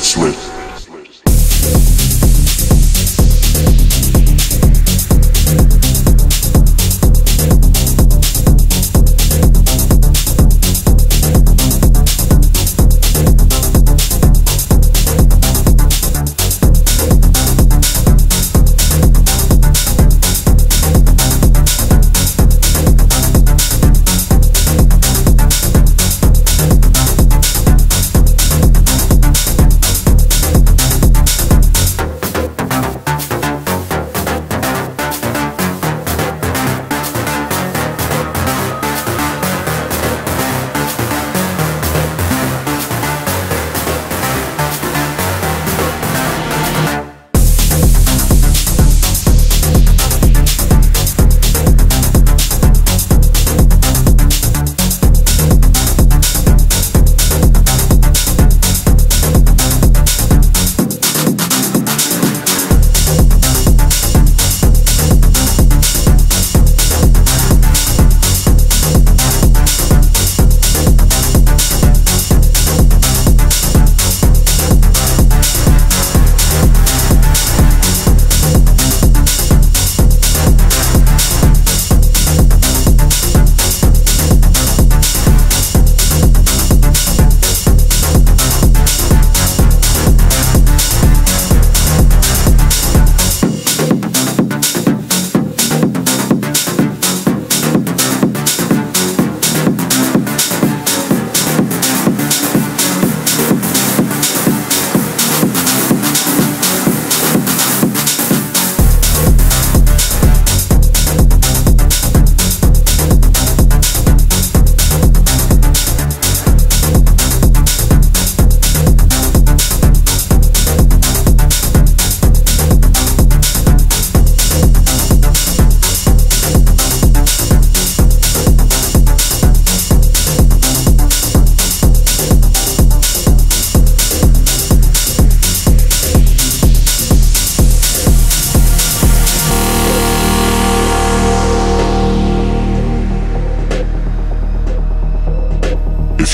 it.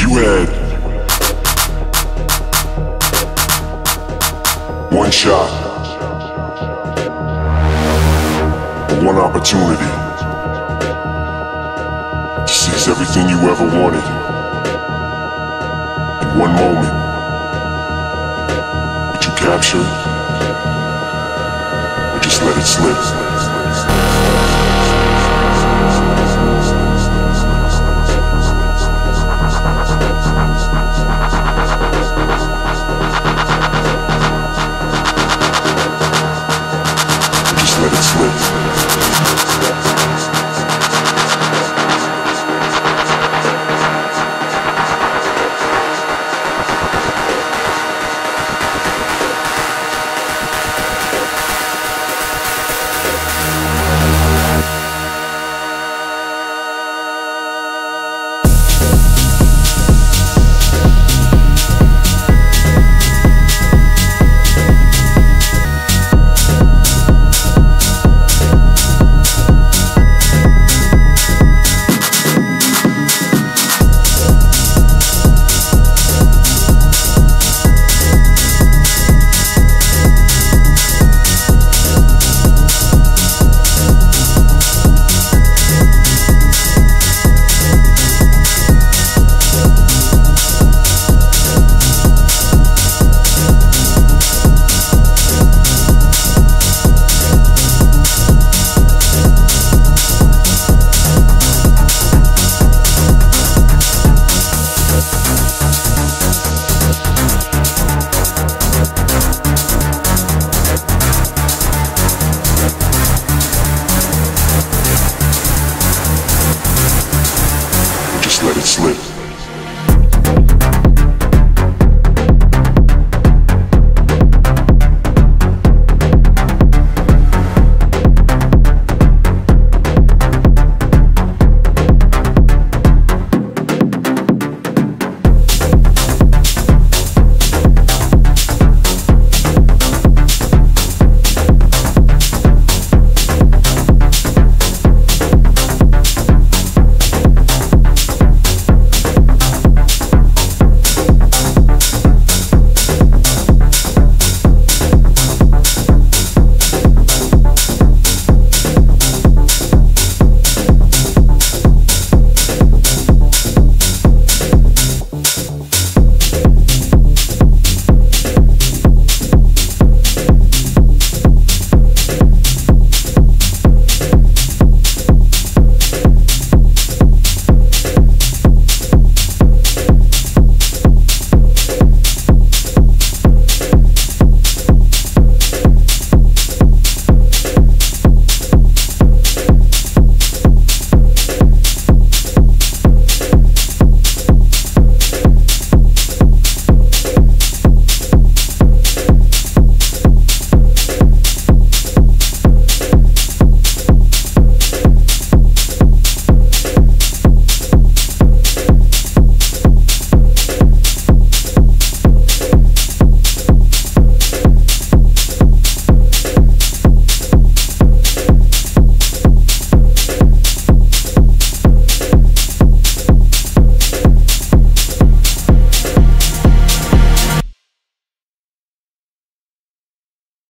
You had one shot, one opportunity. To seize everything you ever wanted. In one moment, would you capture or just let it slip?